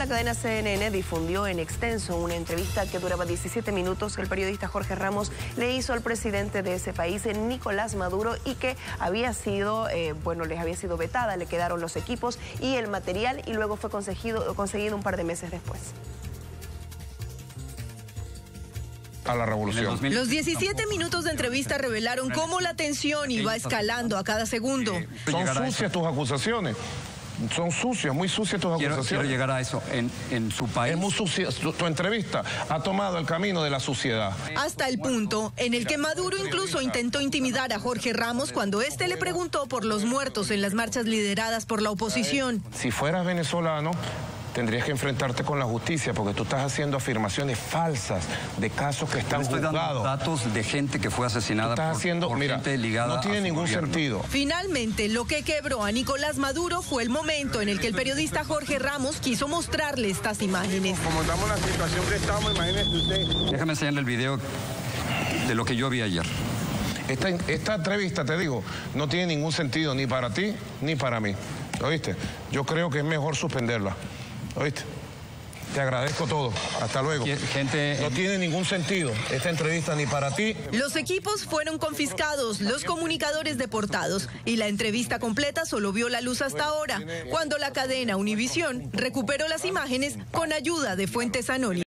la cadena CNN difundió en extenso una entrevista que duraba 17 minutos que el periodista Jorge Ramos le hizo al presidente de ese país, Nicolás Maduro, y que había sido, eh, bueno, les había sido vetada, le quedaron los equipos y el material y luego fue conseguido, conseguido un par de meses después. a la revolución. Los 17 minutos de entrevista revelaron cómo la tensión iba escalando a cada segundo. Son sucias tus acusaciones. Son sucias, muy sucias tus acusaciones. Quiero llegar a eso. En, su país. Es muy sucia. Tu, entrevista ha tomado el camino de la suciedad. Hasta el punto en el que Maduro incluso intentó intimidar a Jorge Ramos cuando éste le preguntó por los muertos en las marchas lideradas por la oposición. Si fueras venezolano, tendrías que enfrentarte con la justicia porque tú estás haciendo afirmaciones falsas de casos que están estoy dando datos de gente que fue asesinada estás por, haciendo, mira, gente ligada No tiene ningún sentido. Finalmente, lo que quebró a Nicolás Maduro fue el momento en el que el periodista Jorge Ramos quiso mostrarle estas imágenes. Como estamos en la situación que estamos, imagínese usted. Déjame enseñarle el video de lo que yo vi ayer. Esta, esta entrevista, te digo, no tiene ningún sentido ni para ti ni para mí. ¿Oíste? Yo creo que es mejor suspenderla. ¿Oíste? Te agradezco todo. Hasta luego. Gente... No tiene ningún sentido esta entrevista ni para ti. Los equipos fueron confiscados, los comunicadores deportados y la entrevista completa solo vio la luz hasta ahora, cuando la cadena Univisión recuperó las imágenes con ayuda de fuentes anónimas.